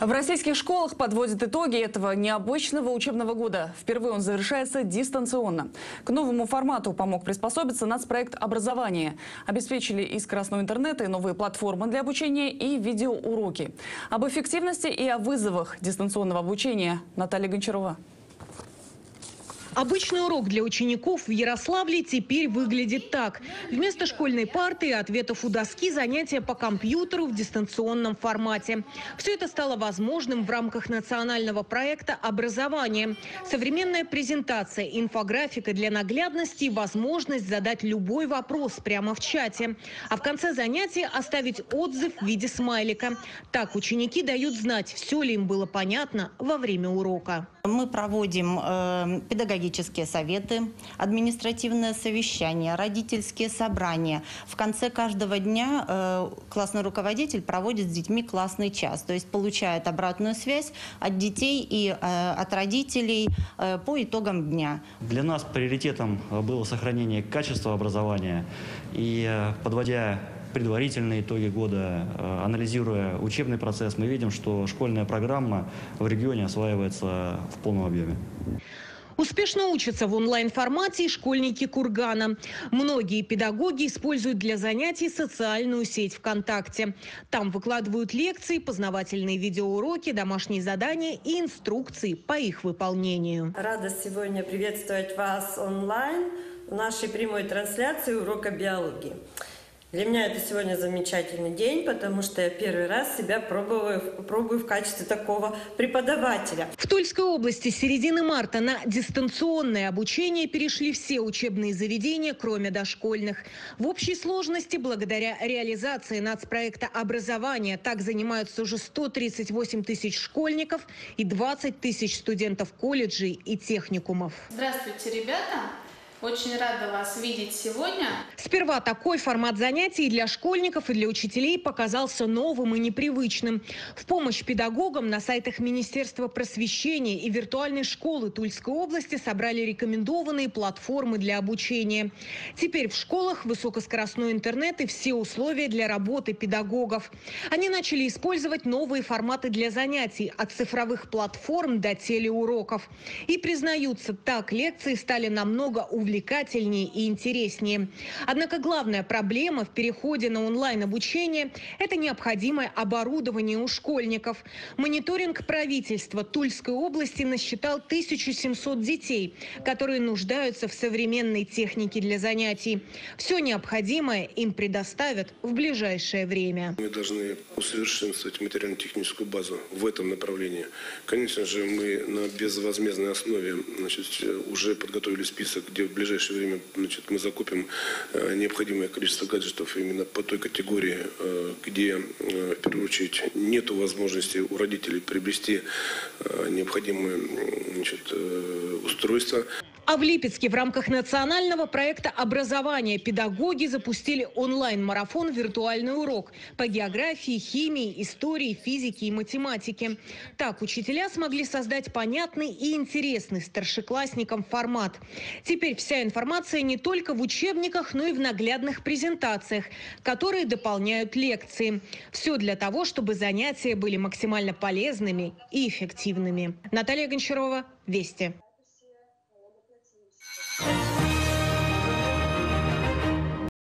В российских школах подводят итоги этого необычного учебного года. Впервые он завершается дистанционно. К новому формату помог приспособиться нацпроект образования. Обеспечили и скоростной интернет, и новые платформы для обучения, и видеоуроки. Об эффективности и о вызовах дистанционного обучения Наталья Гончарова. Обычный урок для учеников в Ярославле теперь выглядит так. Вместо школьной парты и ответов у доски занятия по компьютеру в дистанционном формате. Все это стало возможным в рамках национального проекта «Образование». Современная презентация, инфографика для наглядности и возможность задать любой вопрос прямо в чате. А в конце занятия оставить отзыв в виде смайлика. Так ученики дают знать, все ли им было понятно во время урока. Мы проводим э, педагогические советы, административное совещание, родительские собрания. В конце каждого дня э, классный руководитель проводит с детьми классный час, то есть получает обратную связь от детей и э, от родителей э, по итогам дня. Для нас приоритетом было сохранение качества образования и подводя предварительные итоги года, э, анализируя учебный процесс, мы видим, что школьная программа в регионе осваивается в полном объеме. Успешно учатся в онлайн-формате и школьники Кургана. Многие педагоги используют для занятий социальную сеть ВКонтакте. Там выкладывают лекции, познавательные видеоуроки, домашние задания и инструкции по их выполнению. Рада сегодня приветствовать вас онлайн в нашей прямой трансляции урока биологии. Для меня это сегодня замечательный день, потому что я первый раз себя пробую, пробую в качестве такого преподавателя. В Тульской области с середины марта на дистанционное обучение перешли все учебные заведения, кроме дошкольных. В общей сложности, благодаря реализации нацпроекта образования, так занимаются уже 138 тысяч школьников и 20 тысяч студентов колледжей и техникумов. Здравствуйте, ребята! Очень рада вас видеть сегодня. Сперва такой формат занятий для школьников и для учителей показался новым и непривычным. В помощь педагогам на сайтах Министерства просвещения и виртуальной школы Тульской области собрали рекомендованные платформы для обучения. Теперь в школах высокоскоростной интернет и все условия для работы педагогов. Они начали использовать новые форматы для занятий, от цифровых платформ до телеуроков. И признаются, так лекции стали намного увлекательнее увлекательнее и интереснее. Однако главная проблема в переходе на онлайн-обучение – это необходимое оборудование у школьников. Мониторинг правительства Тульской области насчитал 1700 детей, которые нуждаются в современной технике для занятий. Все необходимое им предоставят в ближайшее время. Мы должны усовершенствовать материально-техническую базу в этом направлении. Конечно же, мы на безвозмездной основе значит, уже подготовили список, где ближайшее время значит, мы закупим э, необходимое количество гаджетов именно по той категории, э, где, э, в первую очередь, нет возможности у родителей приобрести необходимые значит, устройства. А в Липецке в рамках национального проекта образования педагоги запустили онлайн-марафон «Виртуальный урок» по географии, химии, истории, физике и математике. Так учителя смогли создать понятный и интересный старшеклассникам формат. Теперь вся информация не только в учебниках, но и в наглядных презентациях, которые дополняют лекции. Все для того, чтобы занятия были максимально полезными и эффективными. Наталья Гончарова, Вести.